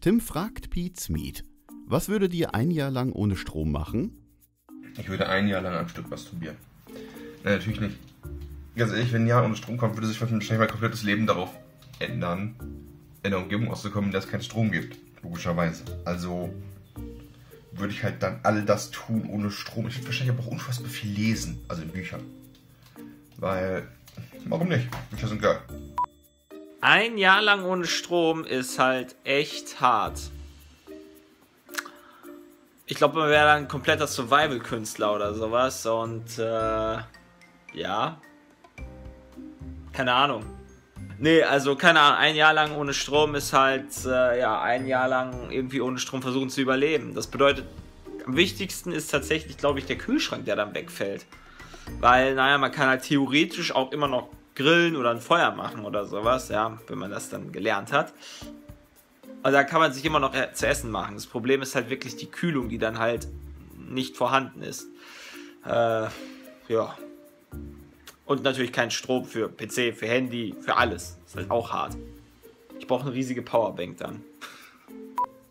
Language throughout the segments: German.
Tim fragt Pete Smith, was würdet ihr ein Jahr lang ohne Strom machen? Ich würde ein Jahr lang am Stück masturbieren. Nein, natürlich nicht. Ganz ehrlich, wenn ein Jahr ohne Strom kommt, würde sich wahrscheinlich mein komplettes Leben darauf ändern, in der Umgebung auszukommen, in der es keinen Strom gibt. Logischerweise. Also würde ich halt dann all das tun ohne Strom. Ich würde wahrscheinlich aber auch unfassbar viel lesen, also in Büchern. Weil, warum nicht? Bücher sind geil. Ein Jahr lang ohne Strom ist halt echt hart. Ich glaube, man wäre dann ein kompletter Survival-Künstler oder sowas. Und äh, ja. Keine Ahnung. Nee, also keine Ahnung, ein Jahr lang ohne Strom ist halt, äh, ja, ein Jahr lang irgendwie ohne Strom versuchen zu überleben. Das bedeutet, am wichtigsten ist tatsächlich, glaube ich, der Kühlschrank, der dann wegfällt. Weil, naja, man kann halt theoretisch auch immer noch grillen oder ein Feuer machen oder sowas, ja, wenn man das dann gelernt hat. Also da kann man sich immer noch äh, zu essen machen. Das Problem ist halt wirklich die Kühlung, die dann halt nicht vorhanden ist. Äh, ja. Und natürlich kein Strom für PC, für Handy, für alles. Ist halt auch hart. Ich brauche eine riesige Powerbank dann.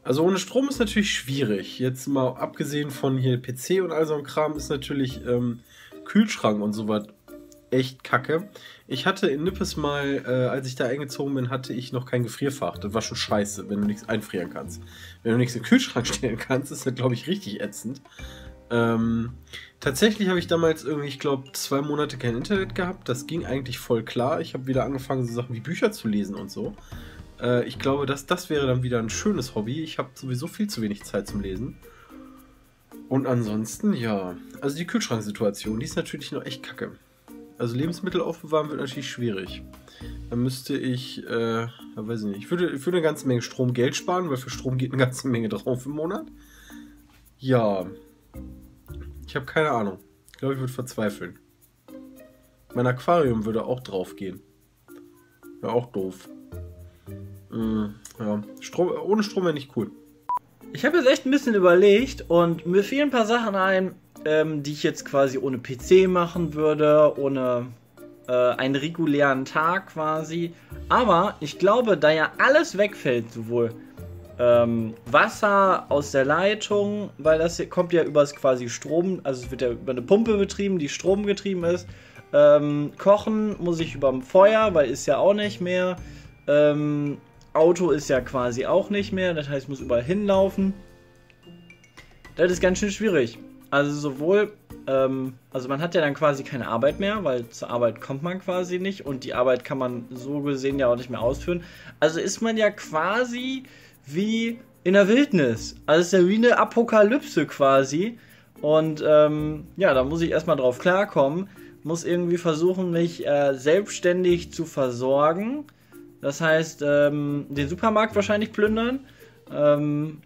Also ohne Strom ist natürlich schwierig. Jetzt mal abgesehen von hier PC und all so ein Kram ist natürlich ähm, Kühlschrank und so was echt kacke. Ich hatte in Nippes mal, äh, als ich da eingezogen bin, hatte ich noch kein Gefrierfach. Das war schon scheiße, wenn du nichts einfrieren kannst. Wenn du nichts im Kühlschrank stellen kannst, ist das, glaube ich, richtig ätzend. Ähm, tatsächlich habe ich damals irgendwie, ich glaube, zwei Monate kein Internet gehabt. Das ging eigentlich voll klar. Ich habe wieder angefangen, so Sachen wie Bücher zu lesen und so. Äh, ich glaube, dass das wäre dann wieder ein schönes Hobby. Ich habe sowieso viel zu wenig Zeit zum Lesen. Und ansonsten, ja. Also die Kühlschranksituation, die ist natürlich noch echt kacke. Also Lebensmittel aufbewahren wird natürlich schwierig. Dann müsste ich, äh, weiß ich nicht, ich würde, ich würde eine ganze Menge Strom Geld sparen, weil für Strom geht eine ganze Menge drauf im Monat. Ja. Ich habe keine Ahnung. Ich glaube, ich würde verzweifeln. Mein Aquarium würde auch drauf gehen. Wäre auch doof. Mm, ja. Strom, ohne Strom wäre nicht cool. Ich habe jetzt echt ein bisschen überlegt und mir fielen ein paar Sachen ein, ähm, die ich jetzt quasi ohne PC machen würde, ohne äh, einen regulären Tag quasi. Aber ich glaube, da ja alles wegfällt, sowohl ähm, Wasser aus der Leitung, weil das hier kommt ja übers quasi Strom, also es wird ja über eine Pumpe betrieben, die stromgetrieben ist. Ähm, kochen muss ich über dem Feuer, weil ist ja auch nicht mehr. Ähm, Auto ist ja quasi auch nicht mehr, das heißt, muss überall hinlaufen. Das ist ganz schön schwierig. Also sowohl, ähm, also man hat ja dann quasi keine Arbeit mehr, weil zur Arbeit kommt man quasi nicht und die Arbeit kann man so gesehen ja auch nicht mehr ausführen. Also ist man ja quasi wie in der Wildnis. Also ist ja wie eine Apokalypse quasi. Und ähm, ja, da muss ich erstmal drauf klarkommen. Muss irgendwie versuchen, mich äh, selbstständig zu versorgen. Das heißt, ähm, den Supermarkt wahrscheinlich plündern. Ähm,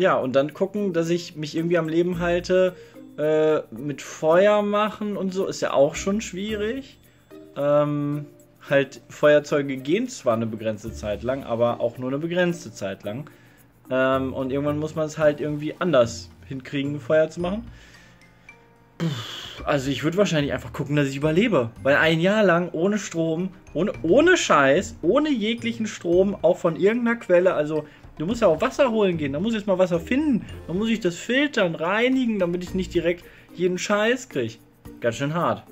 ja, und dann gucken, dass ich mich irgendwie am Leben halte. Äh, mit Feuer machen und so ist ja auch schon schwierig. Ähm, halt, Feuerzeuge gehen zwar eine begrenzte Zeit lang, aber auch nur eine begrenzte Zeit lang. Ähm, und irgendwann muss man es halt irgendwie anders hinkriegen, Feuer zu machen. Also ich würde wahrscheinlich einfach gucken, dass ich überlebe. Weil ein Jahr lang ohne Strom, ohne, ohne Scheiß, ohne jeglichen Strom, auch von irgendeiner Quelle, also Du musst ja auch Wasser holen gehen. Da muss ich jetzt mal Wasser finden. Dann muss ich das filtern, reinigen, damit ich nicht direkt jeden Scheiß kriege. Ganz schön hart.